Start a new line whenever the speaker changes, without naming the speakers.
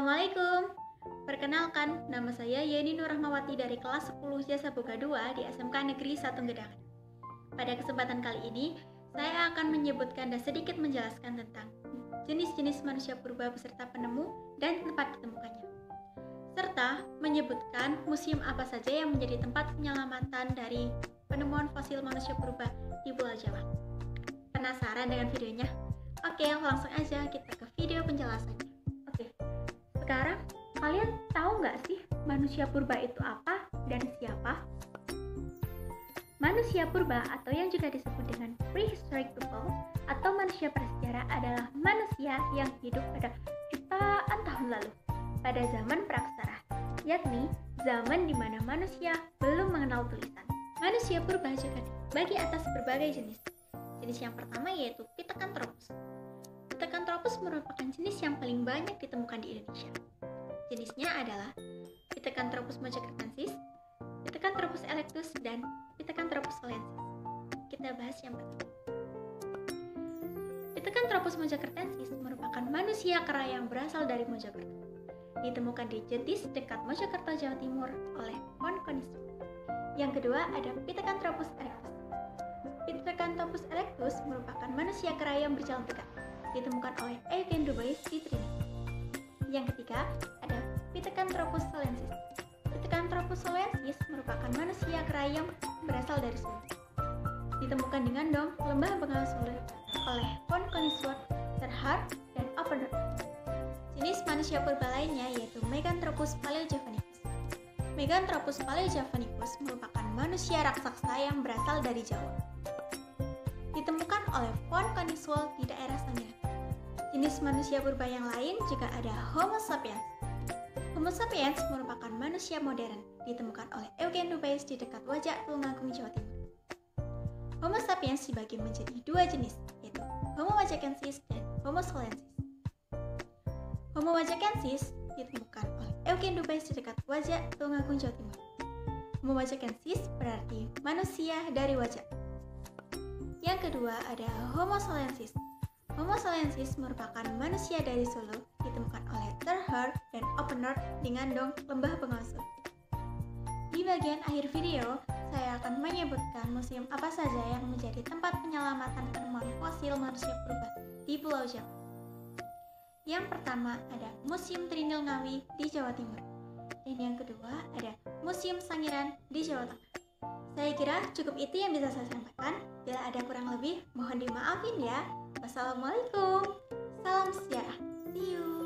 Assalamualaikum. Perkenalkan, nama saya Yeni Nurahmawati dari kelas 10 Jasa Boga 2 di SMK Negeri 1 Gedangan. Pada kesempatan kali ini, saya akan menyebutkan dan sedikit menjelaskan tentang jenis-jenis manusia purba beserta penemu dan tempat ditemukannya. Serta menyebutkan museum apa saja yang menjadi tempat penyelamatan dari penemuan fosil manusia purba di Pulau Jawa. Penasaran dengan videonya? Oke, langsung aja kita ke video penjelasannya. Sekarang kalian tahu nggak sih manusia purba itu apa dan siapa? Manusia purba atau yang juga disebut dengan prehistoric people atau manusia prasejarah adalah manusia yang hidup pada jutaan tahun lalu pada zaman praksara, yakni zaman di mana manusia belum mengenal tulisan. Manusia purba juga dibagi atas berbagai jenis. Jenis yang pertama yaitu Pithecanthropus Pithecanthropus merupakan jenis yang paling banyak ditemukan di Indonesia. Jenisnya adalah Pithecanthropus mojacartensis, Pithecanthropus erectus, dan Pithecanthropus solensis. Kita bahas yang pertama. Pithecanthropus mojacartensis merupakan manusia kera yang berasal dari Mojokerto. Ditemukan di Jetis dekat Mojokerto, Jawa Timur oleh Von. Yang kedua ada Pithecanthropus erectus. Pithecanthropus erectus merupakan manusia kera yang berjalan tegak ditemukan oleh Eugen Dubois di. Yang ketiga, ada Pithecanthropus solensis. Pithecanthropus solensis merupakan manusia kera yang berasal dari Sulu. Ditemukan di Ngandong, Lembah Bengal Sulu oleh von Koningswart, Terhar, dan Oppenheimer. Jenis manusia purba lainnya yaitu Meganthropus paleojavanicus. Meganthropus paleojavanicus merupakan manusia raksasa yang berasal dari Jawa. Ditemukan oleh von Koningswald di daerah Sangir. Manusia purba yang lain juga ada Homo sapiens. Homo sapiens merupakan manusia modern, ditemukan oleh Eugen Dubois di dekat Wajak Tulungagung, Jawa Timur. Homo sapiens dibagi menjadi dua jenis, yaitu Homo wajakensis dan Homo solensis. Homo wajakensis ditemukan oleh Eugen Dubois di dekat Wajak Tulungagung, Jawa Timur. Homo wajakensis berarti manusia dari wajak. Yang kedua ada Homo solensis Homo solensis merupakan manusia dari Solo ditemukan oleh Terher dan Opener di Ngandong, Lembah Bengal Di bagian akhir video, saya akan menyebutkan museum apa saja yang menjadi tempat penyelamatan penemuan fosil manusia purba di Pulau Jawa. Yang pertama ada Museum Trinil Ngawi di Jawa Timur. Dan yang kedua ada Museum Sangiran di Jawa Tengah. Saya kira cukup itu yang bisa saya sampaikan. Bila ada kurang lebih, mohon dimaafin ya. Wassalamualaikum. Salam sejarah. See you.